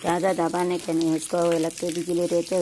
ज़्यादा दबाने के नहीं उसको वो लगते बिजली रहते